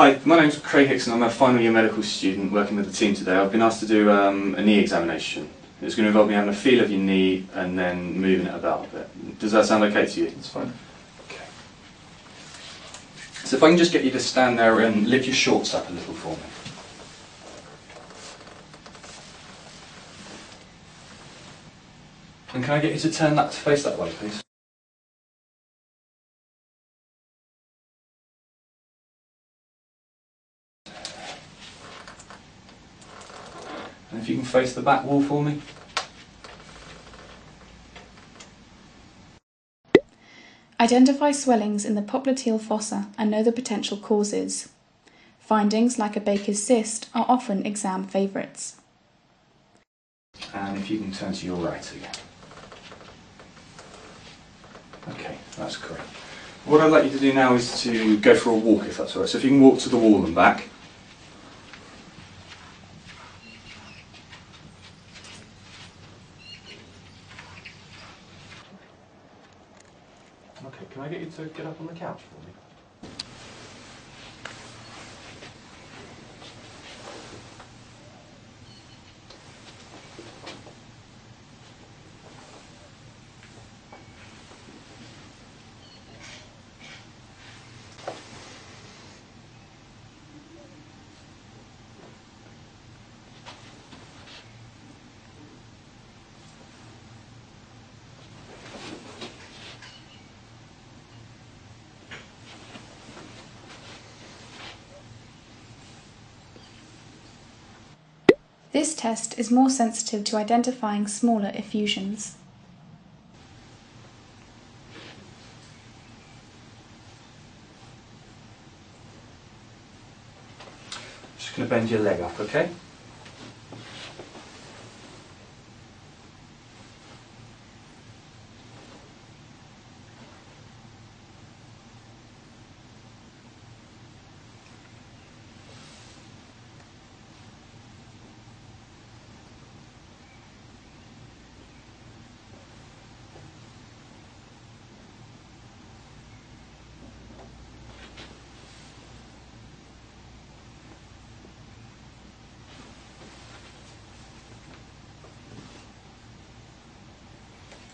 Hi, my name's Craig Hickson. I'm a final year medical student working with the team today. I've been asked to do um, a knee examination. It's going to involve me having a feel of your knee and then moving it about a bit. Does that sound okay to you? That's fine. Okay. So if I can just get you to stand there and lift your shorts up a little for me. And can I get you to turn that to face that way, please? If you can face the back wall for me. Identify swellings in the popliteal fossa and know the potential causes. Findings like a Baker's cyst are often exam favourites. And if you can turn to your right again. Okay, that's great. What I'd like you to do now is to go for a walk if that's alright. So if you can walk to the wall and back. Okay, can I get you to get up on the couch for me? This test is more sensitive to identifying smaller effusions. Just going to bend your leg up, okay?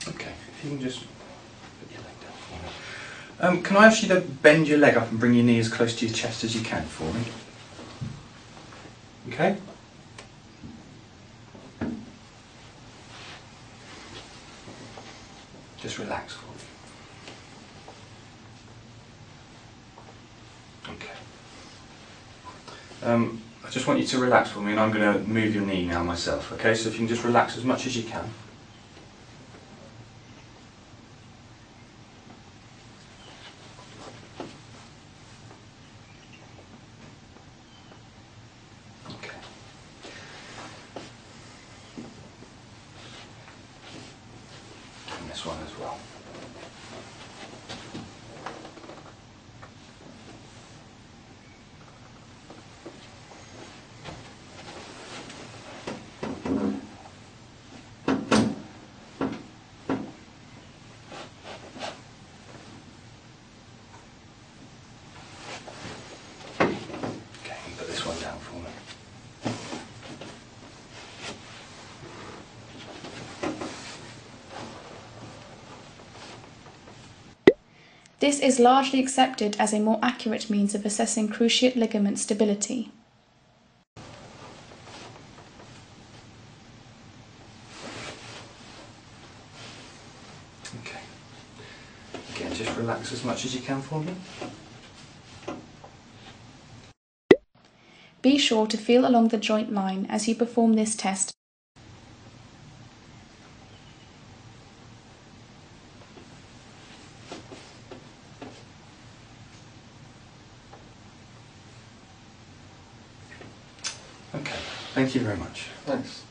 Okay, if you can just put your leg down. Um, can I ask you to bend your leg up and bring your knee as close to your chest as you can for me? Okay? Just relax for me. Okay. Um, I just want you to relax for me and I'm going to move your knee now myself, okay? So if you can just relax as much as you can. Okay. And this one as well. Okay, you put this one down for me. This is largely accepted as a more accurate means of assessing cruciate ligament stability. Okay. Again, just relax as much as you can for me. Be sure to feel along the joint line as you perform this test. Okay. Thank you very much. Thanks.